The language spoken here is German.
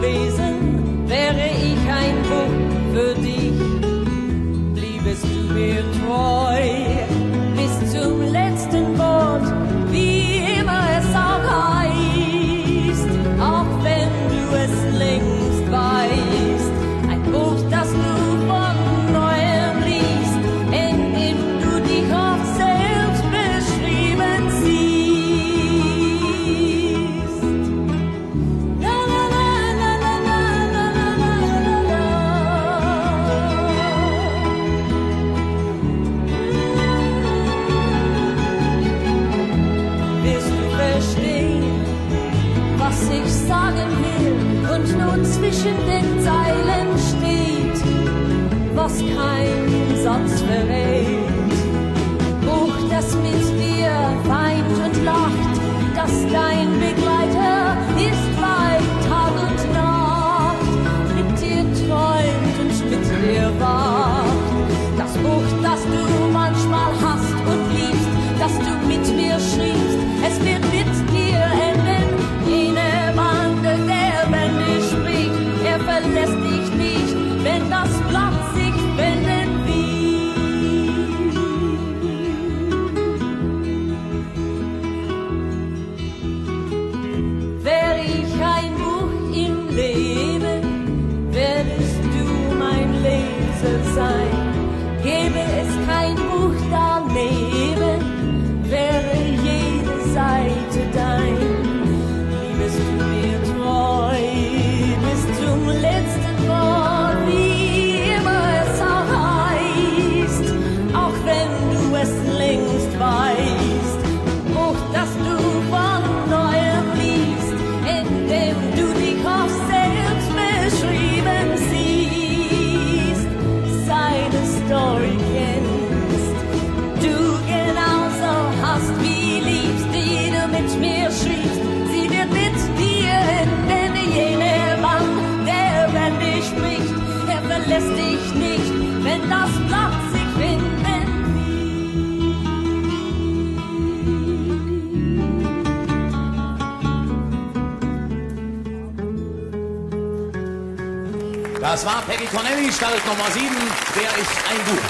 gewesen, wäre verstehen, was ich sagen will und nun zwischen den Zeilen steht, was kein Satz verrät. Buch, das mit dir weint und lacht, das dein Begleiter ist bei Tag und Nacht, mit dir träumt und mit dir wacht. zu sein. Gebe es vergiss dich nicht, wenn das Blatt sich finden. Das war Peggy Connelly, Stadt Nummer 7, wer ist ein Buch?